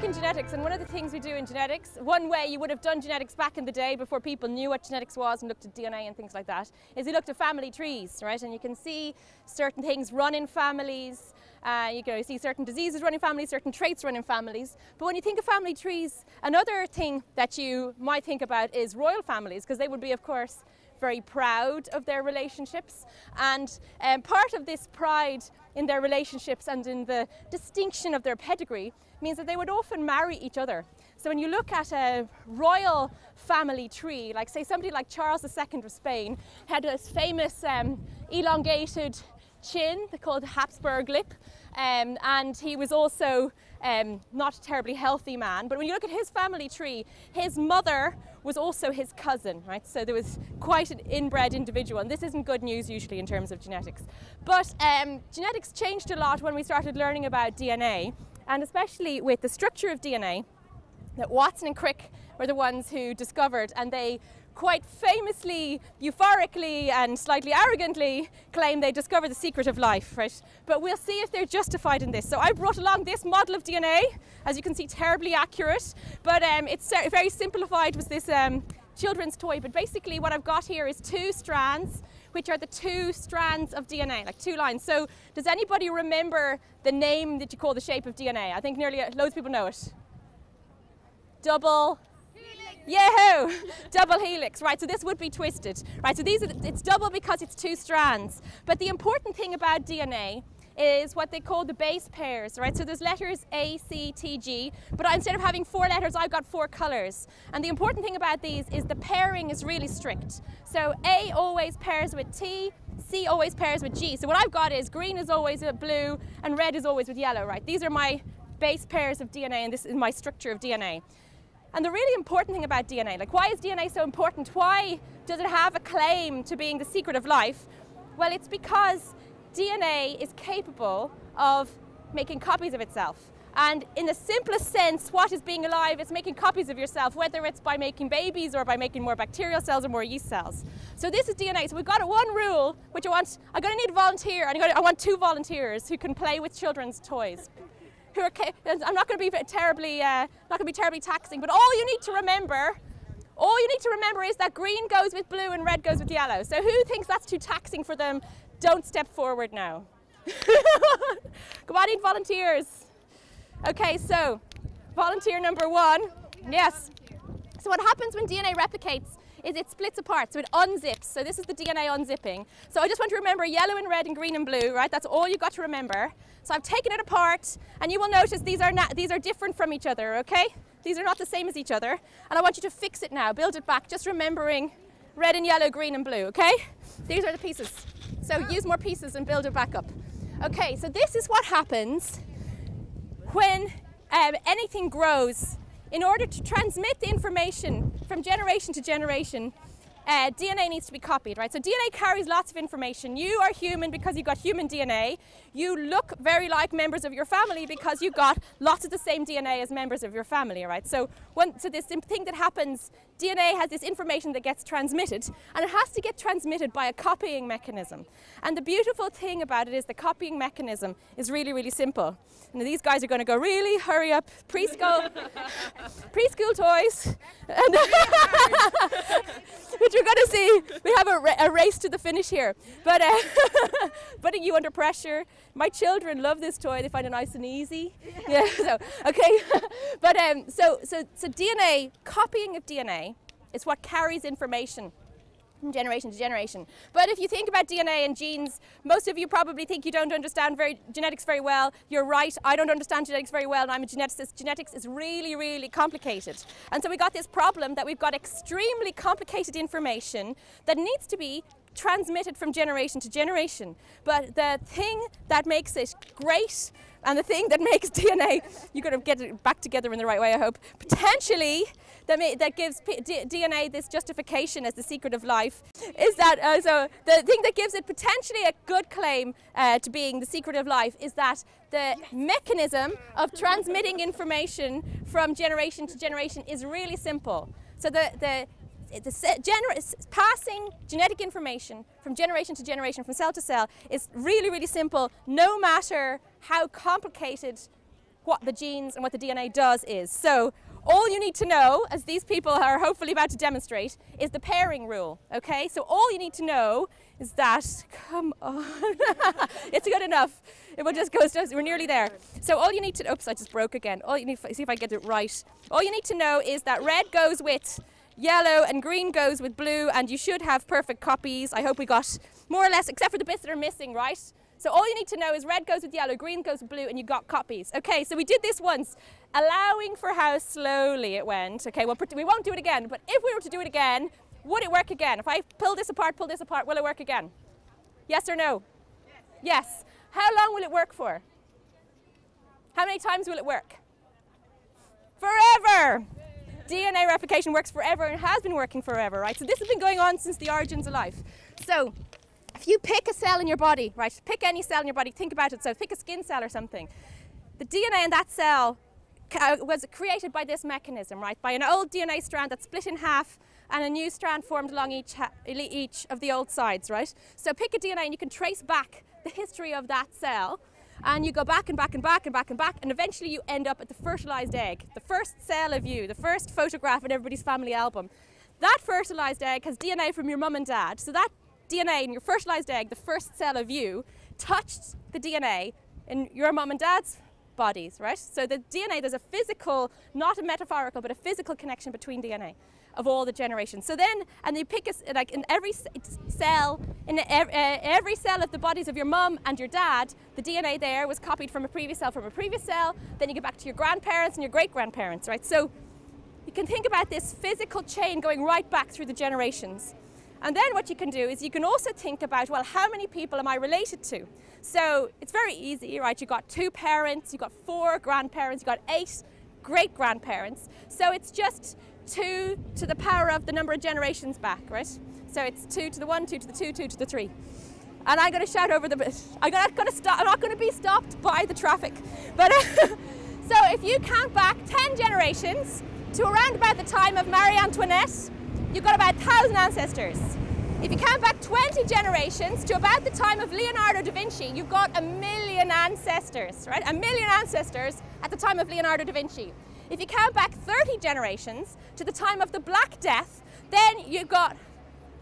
work in genetics, and one of the things we do in genetics, one way you would have done genetics back in the day before people knew what genetics was and looked at DNA and things like that, is you looked at family trees, right? And you can see certain things run in families. Uh, you can see certain diseases run in families, certain traits run in families. But when you think of family trees, another thing that you might think about is royal families, because they would be, of course, very proud of their relationships. And um, part of this pride in their relationships and in the distinction of their pedigree means that they would often marry each other. So when you look at a royal family tree, like say somebody like Charles II of Spain had this famous um, elongated chin called Habsburg lip, um, and he was also um, not a terribly healthy man. But when you look at his family tree, his mother was also his cousin, right? So there was quite an inbred individual, and this isn't good news usually in terms of genetics. But um, genetics changed a lot when we started learning about DNA, and especially with the structure of DNA that Watson and Crick were the ones who discovered, and they quite famously, euphorically, and slightly arrogantly claim they discovered the secret of life, right? But we'll see if they're justified in this. So I brought along this model of DNA, as you can see, terribly accurate, but um, it's very simplified with this um, children's toy. But basically, what I've got here is two strands which are the two strands of DNA, like two lines. So does anybody remember the name that you call the shape of DNA? I think nearly loads of people know it. Double Yahoo! double helix, right? So this would be twisted, right? So these are, it's double because it's two strands. But the important thing about DNA is what they call the base pairs, right? So there's letters A, C, T, G, but instead of having four letters, I've got four colors. And the important thing about these is the pairing is really strict. So A always pairs with T, C always pairs with G. So what I've got is green is always with blue and red is always with yellow, right? These are my base pairs of DNA and this is my structure of DNA. And the really important thing about DNA, like why is DNA so important? Why does it have a claim to being the secret of life? Well, it's because DNA is capable of making copies of itself. And in the simplest sense, what is being alive is making copies of yourself, whether it's by making babies or by making more bacterial cells or more yeast cells. So this is DNA. So we've got one rule, which I want, I'm going to need a volunteer, and I want two volunteers who can play with children's toys who are, I'm not going to be terribly, uh, not going to be terribly taxing, but all you need to remember, all you need to remember is that green goes with blue and red goes with yellow. So who thinks that's too taxing for them? Don't step forward now. Come on, need volunteers. Okay, so volunteer number one. Yes. So what happens when DNA replicates is it splits apart, so it unzips. So this is the DNA unzipping. So I just want to remember yellow and red and green and blue, right? That's all you've got to remember. So I've taken it apart, and you will notice these are, not, these are different from each other, okay? These are not the same as each other. And I want you to fix it now, build it back, just remembering red and yellow, green and blue, okay? These are the pieces. So use more pieces and build it back up. Okay, so this is what happens when um, anything grows in order to transmit the information from generation to generation, uh, DNA needs to be copied, right? So DNA carries lots of information. You are human because you've got human DNA. You look very like members of your family because you've got lots of the same DNA as members of your family, right? So, one, so this thing that happens, DNA has this information that gets transmitted, and it has to get transmitted by a copying mechanism. And the beautiful thing about it is the copying mechanism is really, really simple. And these guys are going to go really hurry up preschool, preschool toys, which we're going to see. We have a, a, race to the finish here, but uh, putting you under pressure. My children love this toy; they find it nice and easy. Yeah. So okay, but um, so so so DNA copying of DNA is what carries information from generation to generation. But if you think about DNA and genes, most of you probably think you don't understand very, genetics very well. You're right, I don't understand genetics very well and I'm a geneticist. Genetics is really, really complicated. And so we got this problem that we've got extremely complicated information that needs to be transmitted from generation to generation. But the thing that makes it great and the thing that makes DNA, you've got to get it back together in the right way, I hope, potentially that, may, that gives P DNA this justification as the secret of life is that, uh, so the thing that gives it potentially a good claim uh, to being the secret of life is that the mechanism of transmitting information from generation to generation is really simple. So the, the the passing genetic information from generation to generation, from cell to cell, is really, really simple, no matter how complicated what the genes and what the DNA does is. So all you need to know, as these people are hopefully about to demonstrate, is the pairing rule. Okay, so all you need to know is that. Come on, it's good enough. It will just go. We're nearly there. So all you need to. Oops, I just broke again. All you need. See if I get it right. All you need to know is that red goes with yellow and green goes with blue, and you should have perfect copies. I hope we got more or less, except for the bits that are missing, right? So all you need to know is red goes with yellow, green goes with blue, and you got copies. Okay, so we did this once, allowing for how slowly it went. Okay, well, we won't do it again, but if we were to do it again, would it work again? If I pull this apart, pull this apart, will it work again? Yes or no? Yes. yes. How long will it work for? How many times will it work? Forever! DNA replication works forever and has been working forever, right? So this has been going on since the origins of life. So if you pick a cell in your body, right, pick any cell in your body, think about it. So pick a skin cell or something. The DNA in that cell uh, was created by this mechanism, right? By an old DNA strand that split in half and a new strand formed along each, each of the old sides, right? So pick a DNA and you can trace back the history of that cell and you go back and back and back and back and back and eventually you end up at the fertilized egg, the first cell of you, the first photograph in everybody's family album. That fertilized egg has DNA from your mum and dad. So that DNA in your fertilized egg, the first cell of you, touched the DNA in your mum and dad's bodies, right? So the DNA, there's a physical, not a metaphorical, but a physical connection between DNA of all the generations. So then, and you pick a, like in every cell, in every cell of the bodies of your mum and your dad, the DNA there was copied from a previous cell from a previous cell. Then you get back to your grandparents and your great grandparents, right? So you can think about this physical chain going right back through the generations. And then what you can do is you can also think about, well, how many people am I related to? So it's very easy, right? You've got two parents, you've got four grandparents, you've got eight great grandparents. So it's just two to the power of the number of generations back, right? So it's two to the one, two to the two, two to the three. And I'm going to shout over the. I'm not going to stop. I'm not going to be stopped by the traffic. But so if you count back 10 generations to around about the time of Marie Antoinette, you've got about 1,000 ancestors. If you count back 20 generations to about the time of Leonardo da Vinci, you've got a million ancestors, right? A million ancestors at the time of Leonardo da Vinci. If you count back 30 generations to the time of the Black Death, then you've got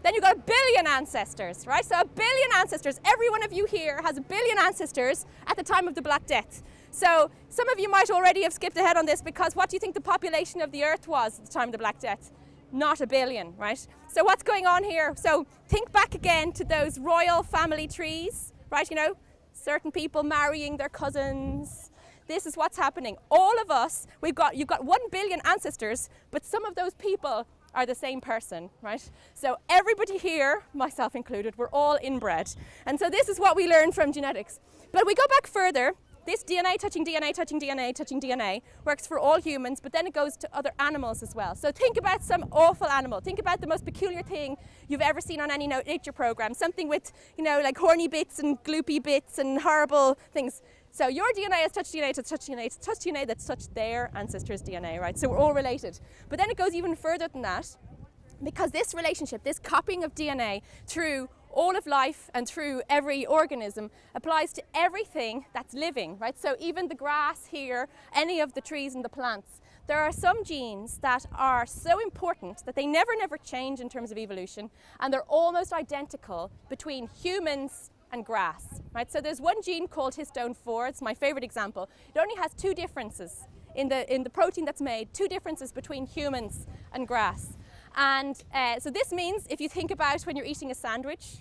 then you've got a billion ancestors, right? So a billion ancestors. Every one of you here has a billion ancestors at the time of the Black Death. So some of you might already have skipped ahead on this because what do you think the population of the Earth was at the time of the Black Death? not a billion, right? So what's going on here? So think back again to those royal family trees, right? You know, certain people marrying their cousins. This is what's happening. All of us, we've got, you've got one billion ancestors, but some of those people are the same person, right? So everybody here, myself included, we're all inbred. And so this is what we learn from genetics. But we go back further this DNA touching DNA touching DNA touching DNA works for all humans, but then it goes to other animals as well. So think about some awful animal. Think about the most peculiar thing you've ever seen on any nature program. Something with, you know, like horny bits and gloopy bits and horrible things. So your DNA is touched DNA to touch DNA to touch DNA that's touched their ancestors' DNA, right? So we're all related. But then it goes even further than that because this relationship, this copying of DNA through all of life and through every organism applies to everything that's living, right? So even the grass here, any of the trees and the plants, there are some genes that are so important that they never, never change in terms of evolution, and they're almost identical between humans and grass, right? So there's one gene called histone 4, it's my favorite example. It only has two differences in the, in the protein that's made, two differences between humans and grass. And uh, so this means if you think about when you're eating a sandwich,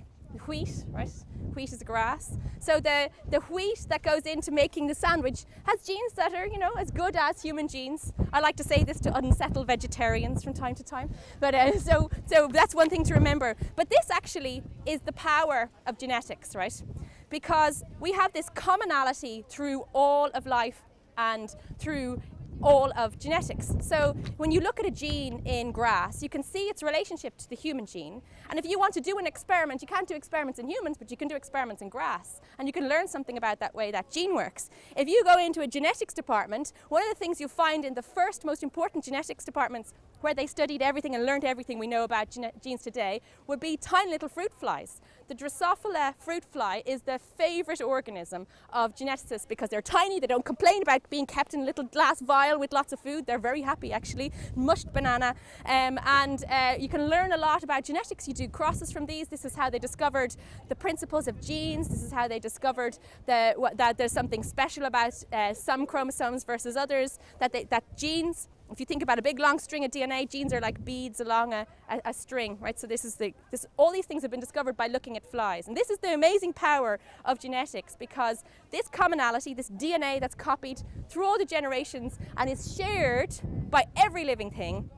wheat, right? Wheat is grass. So the, the wheat that goes into making the sandwich has genes that are, you know, as good as human genes. I like to say this to unsettled vegetarians from time to time. But uh, so, so that's one thing to remember. But this actually is the power of genetics, right? Because we have this commonality through all of life and through all of genetics. So when you look at a gene in grass, you can see its relationship to the human gene. And if you want to do an experiment, you can't do experiments in humans, but you can do experiments in grass. And you can learn something about that way that gene works. If you go into a genetics department, one of the things you find in the first most important genetics departments where they studied everything and learned everything we know about genes today, would be tiny little fruit flies. The Drosophila fruit fly is the favourite organism of geneticists because they're tiny, they don't complain about being kept in a little glass vial with lots of food, they're very happy actually, mushed banana, um, and uh, you can learn a lot about genetics. You do crosses from these, this is how they discovered the principles of genes, this is how they discovered the, that there's something special about uh, some chromosomes versus others, that, they, that genes if you think about a big long string of DNA, genes are like beads along a, a, a, string, right? So this is the, this, all these things have been discovered by looking at flies. And this is the amazing power of genetics because this commonality, this DNA that's copied through all the generations and is shared by every living thing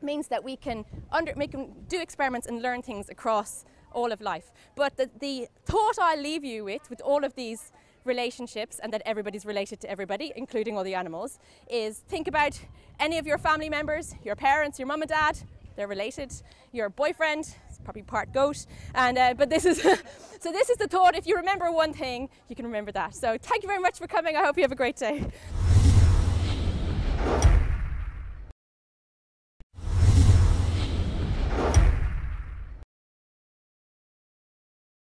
means that we can under, make, do experiments and learn things across all of life. But the, the thought I'll leave you with, with all of these relationships and that everybody's related to everybody, including all the animals, is think about any of your family members, your parents, your mum and dad, they're related, your boyfriend, probably part goat, and uh, but this is so this is the thought. If you remember one thing, you can remember that. So thank you very much for coming. I hope you have a great day.